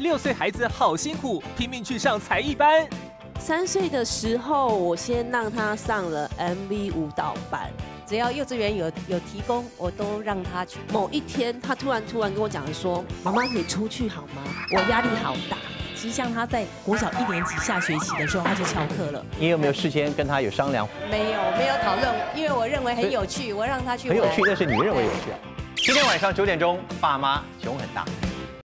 六岁孩子好辛苦，拼命去上才艺班。三岁的时候，我先让他上了 MV 舞蹈班，只要幼稚园有有提供，我都让他去。某一天，他突然突然跟我讲说：“妈妈，你出去好吗？我压力好大。”其实像他在国小一年级下学期的时候，他就翘课了。你有没有事先跟他有商量？没有，没有讨论，因为我认为很有趣，我让他去。很有趣，但是你认为有趣。今天晚上九点钟，爸妈熊很大。